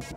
you